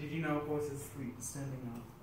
Did you know horses sleep standing up?